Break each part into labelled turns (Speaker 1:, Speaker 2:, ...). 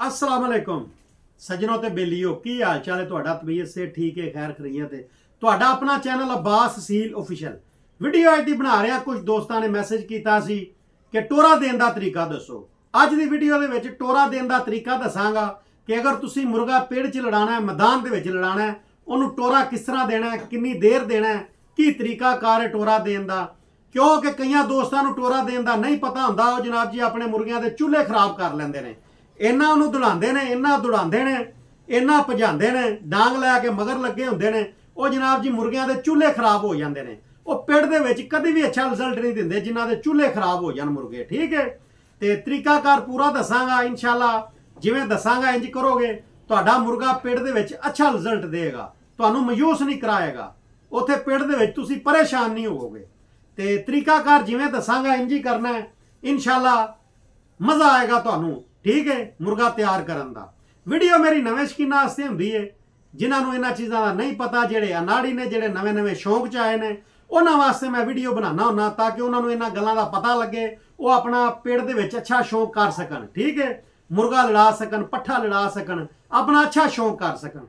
Speaker 1: ਅਸਲਾਮ ਅਲੈਕੁਮ ਸਜਣੋ ਤੇ ਬੇਲੀਓ, ਕੀ ਹਾਲ ਚਾਲ ਹੈ ਤੁਹਾਡਾ? ਤਬੀਅਤ ਸੇ ਠੀਕ ਹੈ, ਖੈਰ ਖਰੀਅਤ ਹੈ ਤੁਹਾਡਾ ਆਪਣਾ ਚੈਨਲ ਅਬਾਸ ਸੀਲ ਅਫੀਸ਼ੀਅਲ ਵੀਡੀਓ ਆਈਡੀ ਬਣਾ ਰਿਹਾ, ਕੁਝ ਦੋਸਤਾਂ ਨੇ ਮੈਸੇਜ ਕੀਤਾ ਸੀ ਕਿ ਟੋਰਾ ਦੇਣ ਦਾ ਤਰੀਕਾ ਦੱਸੋ। ਅੱਜ ਦੀ ਵੀਡੀਓ ਦੇ ਵਿੱਚ ਟੋਰਾ ਦੇਣ ਦਾ ਤਰੀਕਾ ਦੱਸਾਂਗਾ ਕਿ ਅਗਰ ਤੁਸੀਂ ਮੁਰਗਾ ਪੇੜ 'ਚ ਲੜਾਣਾ ਹੈ, ਮੈਦਾਨ ਦੇ ਵਿੱਚ ਲੜਾਣਾ ਹੈ, ਉਹਨੂੰ ਟੋਰਾ ਕਿਸ ਤਰ੍ਹਾਂ ਦੇਣਾ ਹੈ, ਕਿੰਨੀ ਦੇਰ ਦੇਣਾ ਹੈ, ਕੀ ਤਰੀਕਾਕਾਰ ਹੈ ਟੋਰਾ ਦੇਣ ਦਾ? ਕਿਉਂਕਿ ਕਈਆਂ ਦੋਸਤਾਂ ਨੂੰ ਟੋਰਾ ਦੇਣ ਦਾ ਨਹੀਂ ਪਤਾ ਹੁੰਦਾ, ਉਹ ਜਨਾਬ ਜੀ ਆਪਣੇ ਮੁਰਗਿਆਂ ਦੇ ਚੁੱਲ੍ਹੇ ਖਰਾਬ ਕਰ ਲੈਂਦੇ ਨੇ। ਇਹਨਾਂ ਨੂੰ ਦੁੜਾਉਂਦੇ ਨੇ, ਇਹਨਾਂ ਦੁੜਾਉਂਦੇ ਨੇ, ਇਹਨਾਂ ਭਜਾਉਂਦੇ ਨੇ, ਡਾਂਗ ਲੈ ਕੇ ਮਗਰ ਲੱਗੇ ਹੁੰਦੇ ਨੇ, ਉਹ ਜਨਾਬ ਜੀ ਮੁਰਗਿਆਂ ਦੇ ਚੁੱਲ੍ਹੇ ਖਰਾਬ ਹੋ ਜਾਂਦੇ ਨੇ। ਉਹ ਪਿੰਡ ਦੇ ਵਿੱਚ ਕਦੇ ਵੀ ਅੱਛਾ ਰਿਜ਼ਲਟ ਨਹੀਂ ਦਿੰਦੇ, ਜਿਨ੍ਹਾਂ ਦੇ ਚੁੱਲ੍ਹੇ ਖਰਾਬ ਹੋ ਜਾਣ ਮੁਰਗੇ, ਠੀਕ ਹੈ? ਤੇ ਤਰੀਕਾਕਾਰ ਪੂਰਾ ਦੱਸਾਂਗਾ, ਇਨਸ਼ਾਅੱਲਾ, ਜਿਵੇਂ ਦੱਸਾਂਗਾ ਇੰਜ ਕਰੋਗੇ, ਤੁਹਾਡਾ ਮੁਰਗਾ ਪਿੰਡ ਦੇ ਵਿੱਚ ਅੱਛਾ ਰਿਜ਼ਲਟ ਦੇਗਾ ਤੁਹਾਨੂੰ ਮਯੂਸ ਨਹੀਂ ਕਰਾਏਗਾ। ਉੱਥੇ ਪਿੰਡ ਦੇ ਵਿੱਚ ਤੁਸੀਂ ਪਰੇਸ਼ਾਨ ਨਹੀਂ ਹੋਵੋਗੇ। ਤੇ ਤਰੀਕਾਕਾਰ ਜਿਵੇਂ ਦੱਸਾਂਗਾ ਇੰਜ ਹੀ ਕਰਨਾ ਹੈ। ਇਨਸ਼ਾਅੱਲਾ, ਮਜ਼ਾ ਆਏਗਾ ਤੁਹਾਨੂੰ। ਠੀਕ ਹੈ, ਮੁਰਗਾ ਤਿਆਰ ਕਰਨ ਦਾ। ਵੀਡੀਓ ਮੇਰੀ ਨਵੇਂ ਸ਼ਕੀਨਾ ਵਾਸਤੇ ਹੁੰਦੀ ਹੈ ਜਿਨ੍ਹਾਂ ਨੂੰ ਇਹਨਾਂ ਚੀਜ਼ਾਂ ਦਾ ਨਹੀਂ ਪਤਾ, ਜਿਹੜੇ ਅਨਾੜੀ ਨੇ, ਜਿਹੜੇ ਨਵੇਂ ਨਵੇਂ ਸ਼ੌਂਕ ਚ ਆਏ ਨੇ, ਉਹਨਾਂ ਵਾਸਤੇ ਮੈਂ ਵੀਡੀਓ ਬਣਾਉਣਾ ਹੁੰਦਾ ਤਾਂ ਕਿ ਉਹਨਾਂ ਨੂੰ ਇਹਨਾਂ ਗੱਲਾਂ ਦਾ ਪਤਾ ਲੱਗੇ, ਉਹ ਆਪਣਾ ਪੇੜ ਦੇ ਵਿੱਚ ਅੱਛਾ ਸ਼ੌਂਕ ਕਰ ਸਕਣ, ਠੀਕ ਹੈ? ਮੁਰਗਾ ਲੜਾ ਸਕਣ, ਪੱਠਾ ਲੜਾ ਸਕਣ, ਆਪਣਾ ਅੱਛਾ ਸ਼ੌਂਕ ਕਰ ਸਕਣ।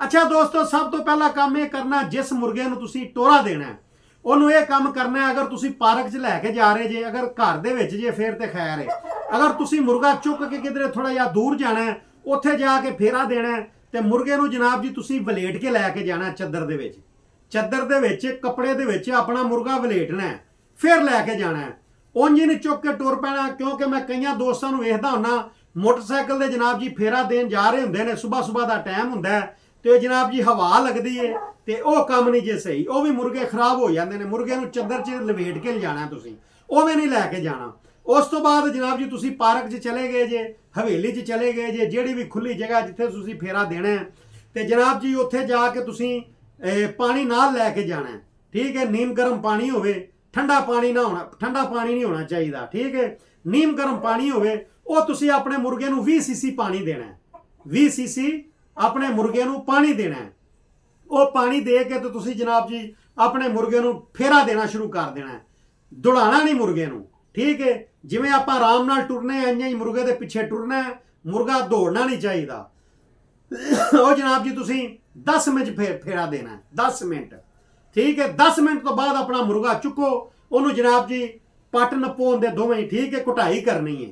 Speaker 1: ਅੱਛਾ ਦੋਸਤੋ, ਸਭ ਤੋਂ ਪਹਿਲਾ ਕੰਮ ਇਹ ਕਰਨਾ, ਜਿਸ ਮੁਰਗੇ ਨੂੰ ਤੁਸੀਂ ਟੋਰਾ ਦੇਣਾ ਹੈ, ਉਹਨੂੰ ਇਹ ਕੰਮ ਕਰਨਾ ਹੈ, ਅਗਰ ਤੁਸੀਂ ਪਾਰਕ 'ਚ ਲੈ ਕੇ ਜਾ ਰਹੇ ਜੇ, ਅਗਰ ਘਰ ਦੇ ਵਿੱਚ ਜੇ, ਫੇਰ ਤੇ ਖੈਰ ਹੈ ਅਗਰ ਤੁਸੀਂ ਮੁਰਗਾ ਚੁੱਕ ਕੇ ਕਿਧਰੇ ਥੋੜਾ ਜਿਹਾ ਦੂਰ ਜਾਣਾ ਹੈ, ਉੱਥੇ ਜਾ ਕੇ ਫੇਰਾ ਦੇਣਾ ਹੈ, ਤੇ ਮੁਰਗੇ ਨੂੰ ਜਨਾਬ ਜੀ ਤੁਸੀਂ ਵਲੇਟ ਕੇ ਲੈ ਕੇ ਜਾਣਾ ਚੱਦਰ ਦੇ ਵਿੱਚ। ਚੱਦਰ ਦੇ ਵਿੱਚ, ਕੱਪੜੇ ਦੇ ਵਿੱਚ ਆਪਣਾ ਮੁਰਗਾ ਵਲੇਟਣਾ ਹੈ, ਫਿਰ ਲੈ ਕੇ ਜਾਣਾ ਹੈ। ਉਂਝ ਨਹੀਂ ਚੁੱਕ ਕੇ ਟੁਰ ਪੈਣਾ, ਕਿਉਂਕਿ ਮੈਂ ਕਈਆਂ ਦੋਸਤਾਂ ਨੂੰ ਵੇਖਦਾ ਹੁੰਨਾ, ਮੋਟਰਸਾਈਕਲ ਦੇ ਜਨਾਬ ਜੀ ਫੇਰਾ ਦੇਣ ਜਾ ਰਹੇ ਹੁੰਦੇ ਨੇ, ਸਵੇਰ ਸਵੇਰ ਦਾ ਟਾਈਮ ਹੁੰਦਾ ਹੈ, ਤੇ ਜਨਾਬ ਜੀ ਹਵਾ ਲੱਗਦੀ ਏ, ਤੇ ਉਹ ਕੰਮ ਨਹੀਂ ਜੇ ਸਹੀ, ਉਹ ਵੀ ਮੁਰਗੇ ਖਰਾਬ ਹੋ ਜਾਂਦੇ ਨੇ, ਮੁਰਗੇ ਨੂੰ ਚੱਦਰ 'ਚ ਲਵੇਟ ਕੇ ਲਿਜਾਣਾ ਤੁਸੀਂ ਉਹਵੇਂ ਨਹੀਂ ਲੈ ਕੇ ਜਾਣਾ। ਉਸ ਤੋਂ ਬਾਅਦ ਜਨਾਬ ਜੀ ਤੁਸੀਂ ਪਾਰਕ 'ਚ ਚਲੇ ਗਏ ਜੇ, ਹਵੇਲੀ 'ਚ ਚਲੇ ਗਏ ਜੇ, ਜਿਹੜੀ ਵੀ ਖੁੱਲੀ ਜਗ੍ਹਾ ਜਿੱਥੇ ਤੁਸੀਂ ਫੇਰਾ ਦੇਣਾ ਹੈ, ਤੇ ਜਨਾਬ ਜੀ ਉੱਥੇ ਜਾ ਕੇ ਤੁਸੀਂ ਪਾਣੀ ਨਾਲ ਲੈ ਕੇ ਜਾਣਾ ਠੀਕ ਹੈ, ਨੀਮ ਗਰਮ ਪਾਣੀ ਹੋਵੇ, ਠੰਡਾ ਪਾਣੀ ਨਾ ਹੋਣਾ, ਠੰਡਾ ਪਾਣੀ ਨਹੀਂ ਹੋਣਾ ਚਾਹੀਦਾ, ਠੀਕ ਹੈ? ਨੀਮ ਗਰਮ ਪਾਣੀ ਹੋਵੇ, ਉਹ ਤੁਸੀਂ ਆਪਣੇ ਮੁਰਗੇ ਨੂੰ 20 ਸੀਸੀ ਪਾਣੀ ਦੇਣਾ ਹੈ। 20 ਸੀਸੀ ਆਪਣੇ ਮੁਰਗੇ ਨੂੰ ਪਾਣੀ ਦੇਣਾ ਉਹ ਪਾਣੀ ਦੇ ਕੇ ਤੇ ਤੁਸੀਂ ਜਨਾਬ ਜੀ ਆਪਣੇ ਮੁਰਗੇ ਨੂੰ ਫੇਰਾ ਦੇਣਾ ਸ਼ੁਰੂ ਕਰ ਦੇਣਾ ਹੈ। ਦੁੜਾਣਾ ਨਹੀਂ ਮੁਰਗੇ ਨੂੰ, ਠੀਕ ਹੈ? ਜਿਵੇਂ ਆਪਾਂ ਆਰਾਮ ਨਾਲ ਟੁਰਨੇ ਆਈਆਂ ਹੀ ਮੁਰਗੇ ਦੇ ਪਿੱਛੇ ਟੁਰਨਾ ਮੁਰਗਾ ਦੌੜਨਾ ਨਹੀਂ ਚਾਹੀਦਾ। ਉਹ ਜਨਾਬ ਜੀ, ਤੁਸੀਂ 10 ਮਿੰਟ ਫੇਰਾ ਦੇਣਾ ਹੈ 10 ਮਿੰਟ। ਠੀਕ ਹੈ 10 ਮਿੰਟ ਤੋਂ ਬਾਅਦ ਆਪਣਾ ਮੁਰਗਾ ਚੁੱਕੋ। ਉਹਨੂੰ ਜਨਾਬ ਜੀ, ਪੱਟ ਨਪੋਣ ਦੇ ਦੋਵੇਂ ਠੀਕ ਹੈ, ਕੁਟਾਈ ਕਰਨੀ ਹੈ।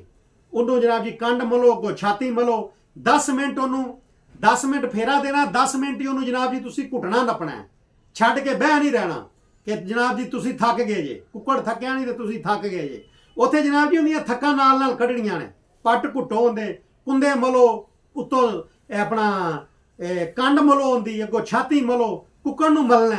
Speaker 1: ਉਹਨੂੰ ਜਨਾਬ ਜੀ, ਕੰਡ ਮਲੋ ਕੋ ਛਾਤੀ ਮਲੋ 10 ਮਿੰਟ ਉਹਨੂੰ 10 ਮਿੰਟ ਫੇਰਾ ਦੇਣਾ 10 ਮਿੰਟ ਹੀ ਉਹਨੂੰ ਜਨਾਬ ਜੀ, ਤੁਸੀਂ ਘੁੱਟਣਾ ਨੱਪਣਾ ਛੱਡ ਕੇ ਬਹਿ ਨਹੀਂ ਰਹਿਣਾ ਕਿ ਜਨਾਬ ਜੀ, ਤੁਸੀਂ ਥੱਕ ਗਏ ਜੇ। ਕੁੱਕੜ ਥੱਕਿਆ ਨਹੀਂ ਤੇ ਤੁਸੀਂ ਥੱਕ ਗਏ ਜੇ। ਉੱਥੇ ਜਨਾਬ ਜੀ ਹੁੰਦੀਆਂ ਥੱਕਾਂ ਨਾਲ ਨਾਲ ਕੱਢਣੀਆਂ ਨੇ। ਪੱਟ ਘੁੱਟੋ ਹੁੰਦੇ, ਕੁੰਦੇ ਮਲੋ, ਉੱਤੋਂ ਆਪਣਾ ਕੰਡ ਮਲੋ ਹੁੰਦੀ, ਅੱਗੋ ਛਾਤੀ ਮਲੋ, ਕੁੱਕੜ ਨੂੰ ਮਲਣਾ।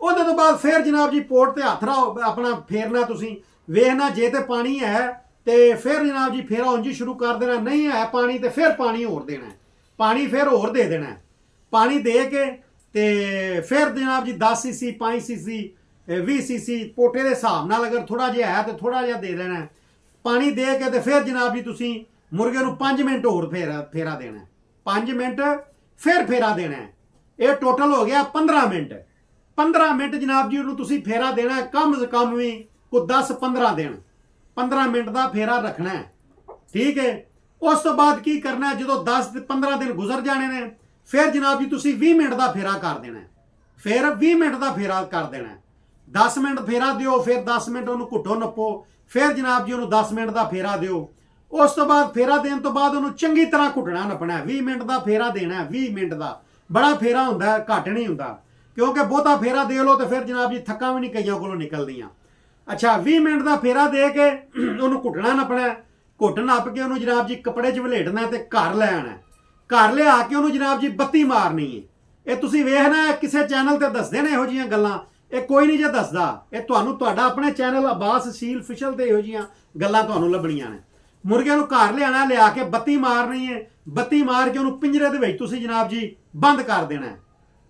Speaker 1: ਉਹਦੇ ਤੋਂ ਬਾਅਦ ਫੇਰ ਜਨਾਬ ਜੀ ਪੋਰਟ ਤੇ ਹੱਥ ਰਾਓ ਆਪਣਾ ਫੇਰਨਾ ਤੁਸੀਂ। ਵੇਖਣਾ ਜੇ ਤੇ ਪਾਣੀ ਹੈ, ਤੇ ਫਿਰ ਜਨਾਬ ਜੀ ਫੇਰਾ ਉਂਝ ਸ਼ੁਰੂ ਕਰ ਦੇਣਾ। ਨਹੀਂ ਹੈ ਪਾਣੀ ਤੇ ਫਿਰ ਪਾਣੀ ਹੋਰ ਦੇਣਾ ਪਾਣੀ ਫਿਰ ਹੋਰ ਦੇ ਦੇਣਾ ਪਾਣੀ ਦੇ ਕੇ ਤੇ ਫਿਰ ਜਨਾਬ ਜੀ 10 ਸੀਸੀ 5 ਸੀਸੀ 20 ਸੀਸੀ ਪੋਟੇ ਦੇ ਹਿਸਾਬ ਨਾਲ ਅਗਰ ਥੋੜਾ ਜਿਹਾ ਹੈ ਤੇ ਥੋੜਾ ਜਿਹਾ ਦੇ ਦੇਣਾ ਪਾਣੀ ਦੇ ਕੇ ਤੇ ਫਿਰ ਜਨਾਬ ਜੀ ਤੁਸੀਂ ਮੁਰਗੇ ਨੂੰ 5 ਮਿੰਟ ਹੋਰ ਫੇਰਾ ਫੇਰਾ ਦੇਣਾ 5 ਮਿੰਟ, ਫਿਰ ਫੇਰਾ ਦੇਣਾ ਇਹ ਟੋਟਲ ਹੋ ਗਿਆ 15 ਮਿੰਟ। 15 ਮਿੰਟ ਜਨਾਬ ਜੀ ਉਹਨੂੰ ਤੁਸੀਂ ਫੇਰਾ ਦੇਣਾ ਕਮ ਸੇ ਕਮ ਵੀ ਕੋ 10 15 ਦਿਨ। 15 ਮਿੰਟ ਦਾ ਫੇਰਾ ਰੱਖਣਾ ਠੀਕ ਹੈ। ਉਸ ਤੋਂ ਬਾਅਦ ਕੀ ਕਰਨਾ ਜਦੋਂ 10 ਤੇ 15 ਦਿਨ ਗੁਜ਼ਰ ਜਾਣੇ ਨੇ, ਫਿਰ ਜਨਾਬ ਜੀ ਤੁਸੀਂ 20 ਮਿੰਟ ਦਾ ਫੇਰਾ ਕਰ ਦੇਣਾ ਫਿਰ 20 ਮਿੰਟ ਦਾ ਫੇਰਾ ਕਰ ਦੇਣਾ 10 ਮਿੰਟ ਫੇਰਾ ਦਿਓ, ਫਿਰ 10 ਮਿੰਟ ਉਹਨੂੰ ਘੁੱਟੋ ਨੱਪੋ, ਫਿਰ ਜਨਾਬ ਜੀ ਉਹਨੂੰ 10 ਮਿੰਟ ਦਾ ਫੇਰਾ ਦਿਓ। ਉਸ ਤੋਂ ਬਾਅਦ ਫੇਰਾ ਦੇਣ ਤੋਂ ਬਾਅਦ ਉਹਨੂੰ ਚੰਗੀ ਤਰ੍ਹਾਂ ਘੁੱਟਣਾ ਨੱਪਣਾ 20 ਮਿੰਟ ਦਾ ਫੇਰਾ ਦੇਣਾ 20 ਮਿੰਟ ਦਾ। ਬੜਾ ਫੇਰਾ ਹੁੰਦਾ, ਘੱਟ ਨਹੀਂ ਹੁੰਦਾ। ਕਿਉਂਕਿ ਬਹੁਤਾ ਫੇਰਾ ਦੇ ਲਓ ਤੇ ਫਿਰ ਜਨਾਬ ਜੀ ਥੱਕਾਂ ਵੀ ਨਹੀਂ ਕਈਆਂ ਕੋਲੋਂ ਨਿਕਲਦੀਆਂ। ਅੱਛਾ 20 ਮਿੰਟ ਦਾ ਫੇਰਾ ਦੇ ਕੇ ਉਹਨੂੰ ਘੁੱਟਣਾ ਨੱਪਣਾ, ਘੁੱਟ ਨੱਪ ਕੇ ਉਹਨੂੰ ਜਨਾਬ ਜੀ ਕੱਪੜੇ 'ਚ ਵਲੇਟਣਾ ਤੇ ਘਰ ਲੈ ਆਣਾ। ਘਰ ਲਿਆ ਕੇ ਉਹਨੂੰ ਜਨਾਬ ਜੀ ਬੱਤੀ ਮਾਰਨੀ ਹੈ ਇਹ ਤੁਸੀਂ ਵੇਖਣਾ, ਕਿਸੇ ਚੈਨਲ ਤੇ ਦੱਸਦੇ ਨੇ ਇਹੋ ਜੀਆਂ ਗੱਲਾਂ। ਇਹ ਕੋਈ ਨਹੀਂ ਜੇ ਦੱਸਦਾ। ਇਹ ਤੁਹਾਨੂੰ, ਤੁਹਾਡਾ ਆਪਣੇ ਚੈਨਲ ਅਬਾਸ ਸੀਲ ਫਿਸ਼ਲ ਤੇ ਇਹੋ ਜੀਆਂ ਗੱਲਾਂ ਤੁਹਾਨੂੰ ਲੱਭਣੀਆਂ ਨੇ। ਮੁਰਗਿਆਂ ਨੂੰ ਘਰ ਲਿਆਣਾ, ਲਿਆ ਕੇ ਬੱਤੀ ਮਾਰਨੀ ਹੈ ਬੱਤੀ ਮਾਰ ਕੇ ਉਹਨੂੰ ਪਿੰਜਰੇ ਦੇ ਵਿੱਚ ਤੁਸੀਂ ਜਨਾਬ ਜੀ ਬੰਦ ਕਰ ਦੇਣਾ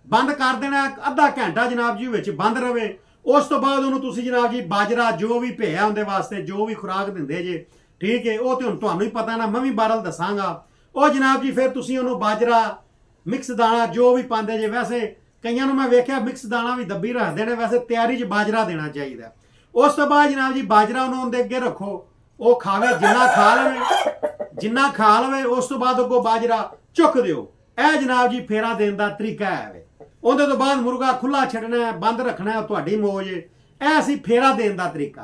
Speaker 1: ਬੰਦ ਕਰ ਦੇਣਾ ਅੱਧਾ ਘੰਟਾ ਜਨਾਬ ਜੀ ਵਿੱਚ ਬੰਦ ਰਵੇ। ਉਸ ਤੋਂ ਬਾਅਦ ਉਹਨੂੰ ਤੁਸੀਂ ਜਨਾਬ ਜੀ ਬਾਜਰਾ ਜੋ ਵੀ ਭੇਆ ਉਹਦੇ ਵਾਸਤੇ, ਜੋ ਵੀ ਖੁਰਾਕ ਦਿੰਦੇ ਜੇ, ਠੀਕ ਹੈ ਉਹ ਤੇ ਹੁਣ ਤੁਹਾਨੂੰ ਹੀ ਪਤਾ ਨਾ, ਮੈਂ ਵੀ ਬਾਰਲ ਦੱਸਾਂਗਾ। ਉਹ ਜਨਾਬ ਜੀ ਫਿਰ ਤੁਸੀਂ ਉਹਨੂੰ ਬਾਜਰਾ, ਮਿਕਸ ਦਾਣਾ ਜੋ ਵੀ ਪਾਉਂਦੇ ਜੇ, ਵੈਸੇ ਕਈਆਂ ਨੂੰ ਮੈਂ ਵੇਖਿਆ ਮਿਕਸ ਦਾਣਾ ਵੀ ਦੱਬੀ ਰੱਖਦੇ ਨੇ, ਵੈਸੇ ਤਿਆਰੀ 'ਚ ਬਾਜਰਾ ਦੇਣਾ ਚਾਹੀਦਾ। ਉਸ ਤੋਂ ਬਾਅਦ ਜਨਾਬ ਜੀ ਬਾਜਰਾ ਉਹਨੂੰ ਉਹਦੇ ਅੱਗੇ ਰੱਖੋ, ਉਹ ਖਾਵੇ, ਜਿੰਨਾ ਖਾ ਲਵੇ, ਜਿੰਨਾ ਖਾ ਲਵੇ, ਉਸ ਤੋਂ ਬਾਅਦ ਅੱਗੋਂ ਬਾਜਰਾ ਚੁੱਕ ਦਿਓ। ਇਹ ਜਨਾਬ ਜੀ ਫੇਰਾ ਦੇਣ ਦਾ ਤਰੀਕਾ ਹੈ ਵੇ। ਉਹਦੇ ਤੋਂ ਬਾਅਦ ਮੁਰਗਾ ਖੁੱਲਾ ਛੱਡਣਾ ਬੰਦ ਰੱਖਣਾ ਤੁਹਾਡੀ ਮੌਜ ਇਹ ਅਸੀਂ ਫੇਰਾ ਦੇਣ ਦਾ ਤਰੀਕਾ।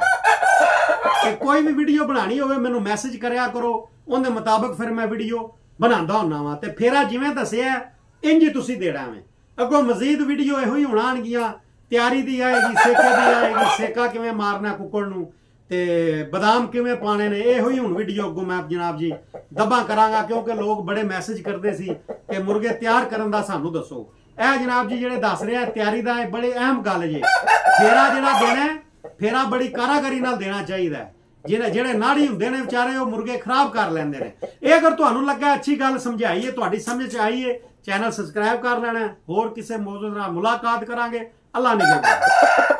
Speaker 1: ਤੇ ਕੋਈ ਵੀ ਵੀਡੀਓ ਬਣਾਣੀ ਹੋਵੇ, ਮੈਨੂੰ ਮੈਸੇਜ ਕਰਿਆ ਕਰੋ, ਉਹਦੇ ਮੁਤਾਬਕ ਫਿਰ ਮੈਂ ਵੀਡੀਓ ਬਣਾਉਂਦਾ ਹੁੰਨਾ ਵਾਂ। ਤੇ ਫੇਰਾ ਜਿਵੇਂ ਦੱਸਿਆ ਇੰਜ ਤੁਸੀਂ ਦੇਣਾ ਵੇ। ਅੱਗੋਂ ਮਜ਼ੀਦ ਵੀਡੀਓ ਇਹੋ ਹੀ ਹੋਣਗੀਆਂ। ਤਿਆਰੀ ਦੀ ਆਏਗੀ, ਸੇਕੇ ਦੀ ਆਏਗੀ, ਸੇਕਾ ਕਿਵੇਂ ਮਾਰਨਾ ਕੁੱਕੜ ਨੂੰ ਤੇ ਬਦਾਮ ਕਿਵੇਂ ਪਾਣੇ ਨੇ, ਇਹੋ ਹੀ ਹੁਣ ਵੀਡੀਓ ਅੱਗੋਂ ਮੈਂ ਜਨਾਬ ਜੀ ਦੱਬਾਂ ਕਰਾਂਗਾ, ਕਿਉਂਕਿ ਲੋਕ ਬੜੇ ਮੈਸੇਜ ਕਰਦੇ ਸੀ ਕਿ ਮੁਰਗੇ ਤਿਆਰ ਕਰਨ ਦਾ ਸਾਨੂੰ ਦੱਸੋ। ਇਹ ਜਨਾਬ ਜੀ ਜਿਹੜੇ ਦੱਸ ਰਿਹਾ ਤਿਆਰੀ ਦਾ ਇਹ ਬੜੇ ਅਹਿਮ ਗੱਲ ਜੇ। ਫੇਰਾ ਜਿਹੜਾ ਦੇਣਾ ਫੇਰਾ ਬੜੀ ਕਾਰਾਗਰੀ ਨਾਲ ਦੇਣਾ ਚਾਹੀਦਾ ਜਿਹੜੇ ਜਿਹੜੇ ਨਾੜੀ ਹੁੰਦੇ ਨੇ ਵਿਚਾਰੇ, ਉਹ ਮੁਰਗੇ ਖਰਾਬ ਕਰ ਲੈਂਦੇ ਨੇ। ਇਹ ਅਗਰ ਤੁਹਾਨੂੰ ਲੱਗਾ ਅੱਛੀ ਗੱਲ ਸਮਝਾਈ ਹੈ ਤੁਹਾਡੀ ਸਮਝ ਚ ਆਈ ਹੈ ਚੈਨਲ ਸਬਸਕ੍ਰਾਈਬ ਕਰ ਲੈਣਾ, ਹੋਰ ਕਿਸੇ ਮੌਜੂਦ ਨਾਲ ਮੁਲਾਕਾਤ ਕਰਾਂਗੇ। ਅੱਲਾ ਨਿਗਹਿਬਾਨ